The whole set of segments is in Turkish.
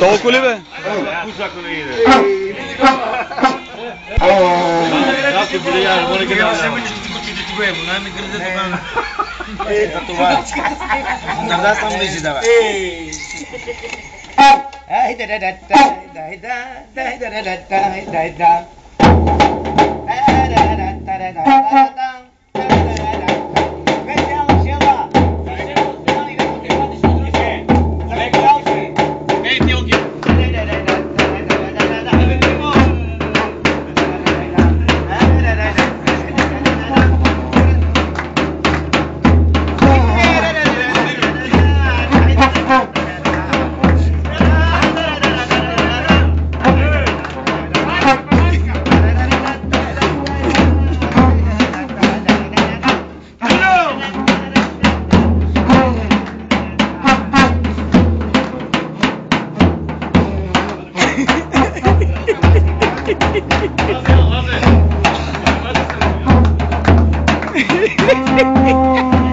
Tavuk kulübe. Kuzakını yedi. Nasıl bir yer? Bunu gibi alacağım. Nada sam beji dawa. Ai da da da da da da da da da da da da da. Da da da da da da da da. Love it, love it.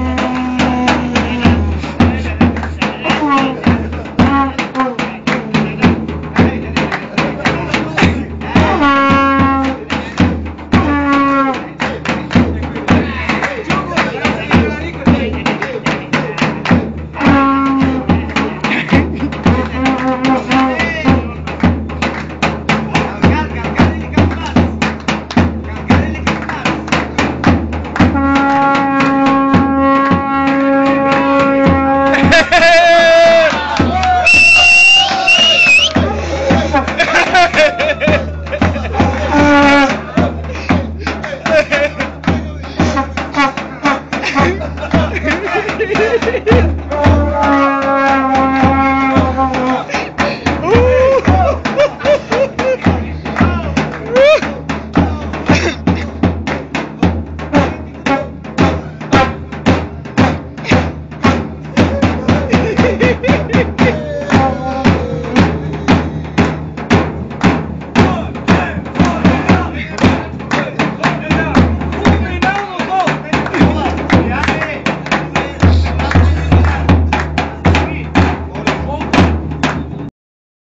Yeah.